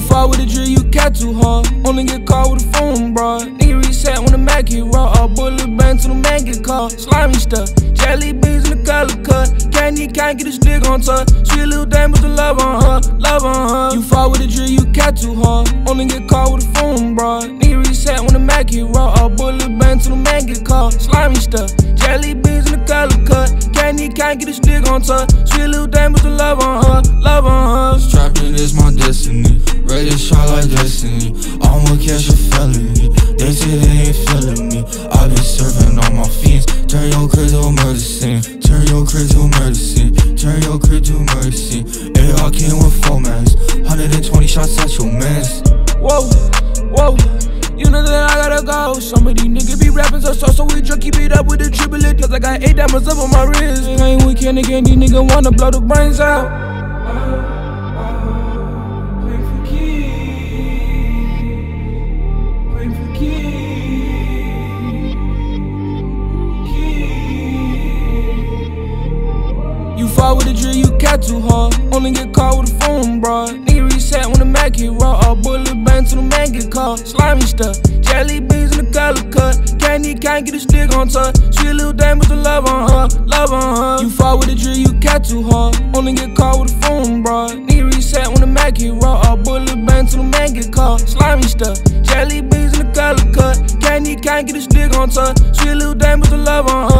fall with a drill, you cat too hard. Only get caught with a phone, bro. Nigga reset when the Mac get raw. A bullet bang to the man get caught. Slimy stuff. Jelly beans in the color cut. Candy can't get his dick on touch. Sweet little dame with the love on her. Love on her. You fall with a drill, you cat too hard. Only get caught with a phone, bro. Nigga reset when the Mac get raw. A bullet bang to the man get caught. Slimy stuff. Jelly beans in the color cut. Candy can't get his dick on touch. Sweet little dame with the love on her. I'ma catch a felony. They say they ain't feeling me. i been serving all my fiends. Turn your crib to murder scene. Turn your crib to murder scene. Turn your crib to murder scene. AR came with four mans. 120 shots at your mans. Whoa, whoa. You know that I gotta go. Some of these niggas be rapping so so, so we just keep it up with the triplet. Cause I got eight diamonds up on my wrist. Ain't weekend again, these niggas wanna blow the brains out. Fall with a drill, you cat too hard. Only get caught with a phone, bro. Nigga reset when the Mac get raw. A bullet bang to the man get caught. Slimy stuff. Jelly beans in the color cut. Candy can't get a stick on touch. Sweet little dame with the love on her. Love on her. You fall with a drill, you cat too hard. Only get caught with a phone, bro. Nigga reset when the Mac get raw. A bullet bang to the man get caught. Slimy stuff. Jelly beans in the color cut. Candy can't get a stick on touch. Sweet little dame with the. Love on her.